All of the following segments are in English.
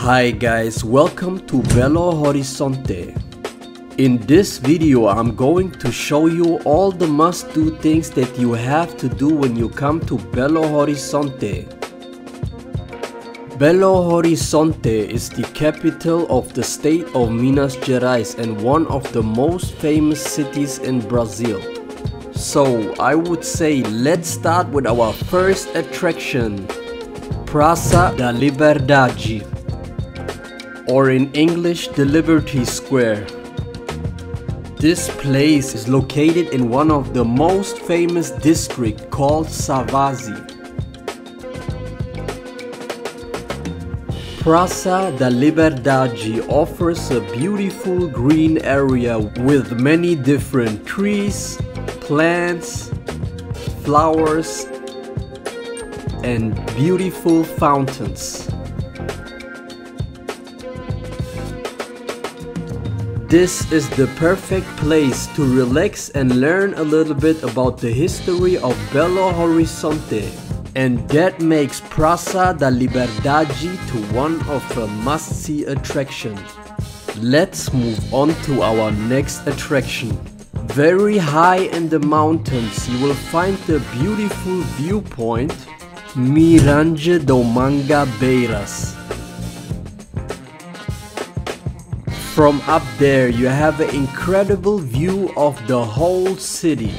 Hi guys, welcome to Belo Horizonte. In this video I'm going to show you all the must do things that you have to do when you come to Belo Horizonte. Belo Horizonte is the capital of the state of Minas Gerais and one of the most famous cities in Brazil. So I would say let's start with our first attraction, Praça da Liberdade, or in English, the Liberty Square. This place is located in one of the most famous districts called Savassi. Praça da Liberdade offers a beautiful green area with many different trees, plants, flowers, and beautiful fountains. This is the perfect place to relax and learn a little bit about the history of Belo Horizonte. And that makes Praça da Liberdade to one of the must-see attractions. Let's move on to our next attraction. Very high in the mountains you will find the beautiful viewpoint Mirante do Manga Beiras. From up there you have an incredible view of the whole city.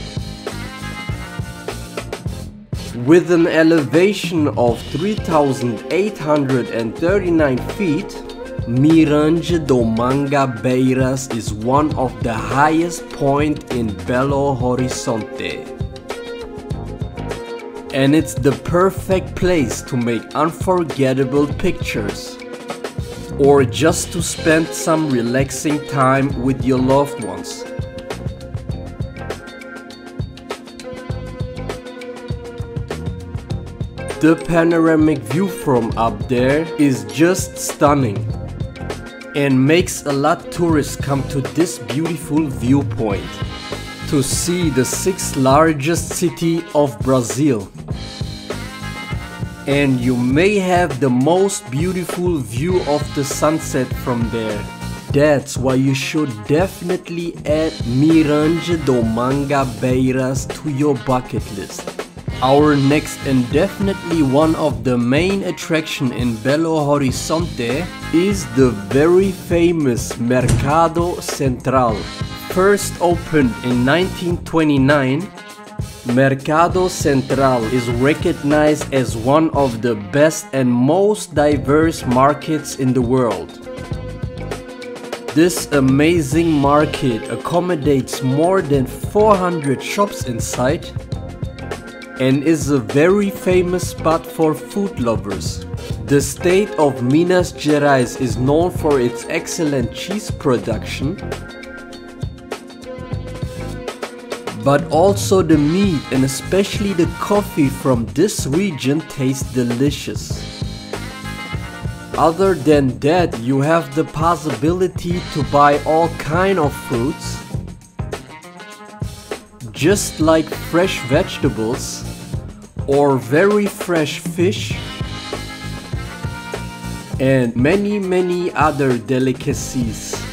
With an elevation of 3,839 feet, Mirante do Mangabeiras is one of the highest point in Belo Horizonte. And it's the perfect place to make unforgettable pictures or just to spend some relaxing time with your loved ones. The panoramic view from up there is just stunning and makes a lot of tourists come to this beautiful viewpoint to see the sixth largest city of Brazil and you may have the most beautiful view of the sunset from there. That's why you should definitely add Mirante do Manga Beiras to your bucket list. Our next and definitely one of the main attraction in Belo Horizonte is the very famous Mercado Central. First opened in 1929 Mercado Central is recognized as one of the best and most diverse markets in the world. This amazing market accommodates more than 400 shops inside and is a very famous spot for food lovers. The state of Minas Gerais is known for its excellent cheese production but also the meat and especially the coffee from this region tastes delicious. Other than that, you have the possibility to buy all kind of fruits, just like fresh vegetables or very fresh fish and many many other delicacies.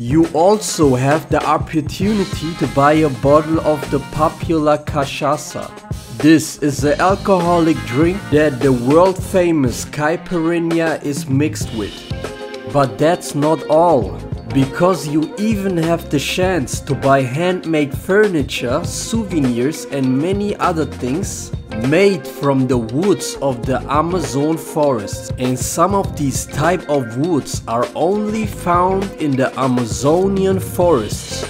You also have the opportunity to buy a bottle of the popular cachaça. This is the alcoholic drink that the world famous caipirinha is mixed with. But that's not all, because you even have the chance to buy handmade furniture, souvenirs and many other things made from the woods of the Amazon forest and some of these type of woods are only found in the Amazonian forests.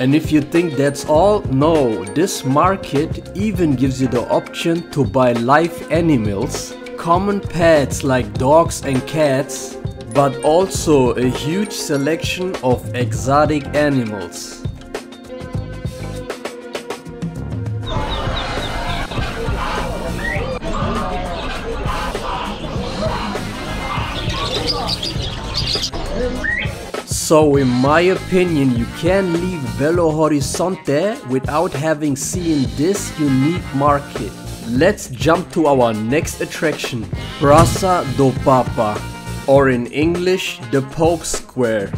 And if you think that's all, no, this market even gives you the option to buy live animals, common pets like dogs and cats, but also a huge selection of exotic animals. So in my opinion, you can't leave Belo Horizonte without having seen this unique market. let's jump to our next attraction, Praça do Papa, or in English, the Pope Square.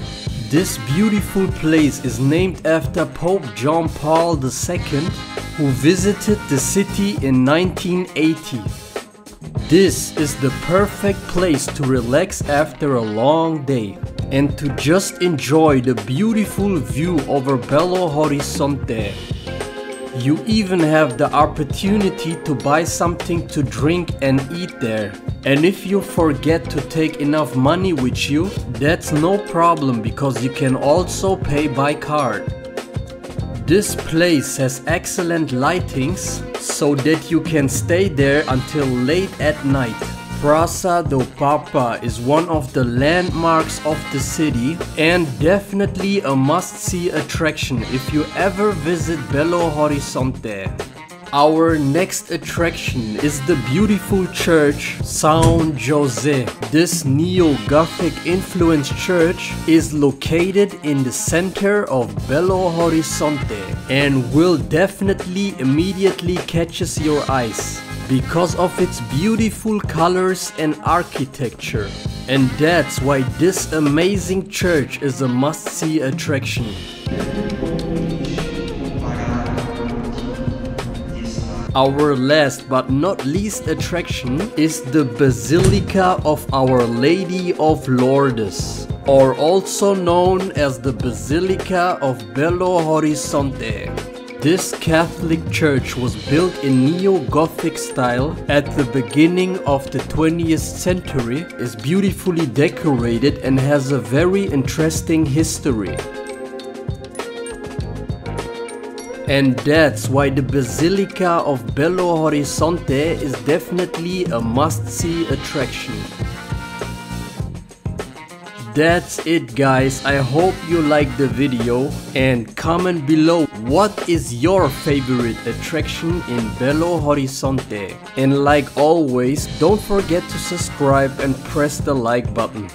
This beautiful place is named after Pope John Paul II, who visited the city in 1980. This is the perfect place to relax after a long day and to just enjoy the beautiful view over Belo Horizonte. You even have the opportunity to buy something to drink and eat there. And if you forget to take enough money with you, that's no problem because you can also pay by card. This place has excellent lightings so that you can stay there until late at night. Praça do Papa is one of the landmarks of the city and definitely a must-see attraction if you ever visit Belo Horizonte. Our next attraction is the beautiful church São José. This neo-Gothic influenced church is located in the center of Belo Horizonte and will definitely immediately catches your eyes because of its beautiful colors and architecture. And that's why this amazing church is a must-see attraction. Our last but not least attraction is the Basilica of Our Lady of Lourdes, or also known as the Basilica of Belo Horizonte. This Catholic church was built in neo-Gothic style at the beginning of the 20th century, is beautifully decorated and has a very interesting history. And that's why the Basilica of Belo Horizonte is definitely a must-see attraction. That's it guys, I hope you liked the video and comment below what is your favorite attraction in Belo Horizonte. And like always, don't forget to subscribe and press the like button.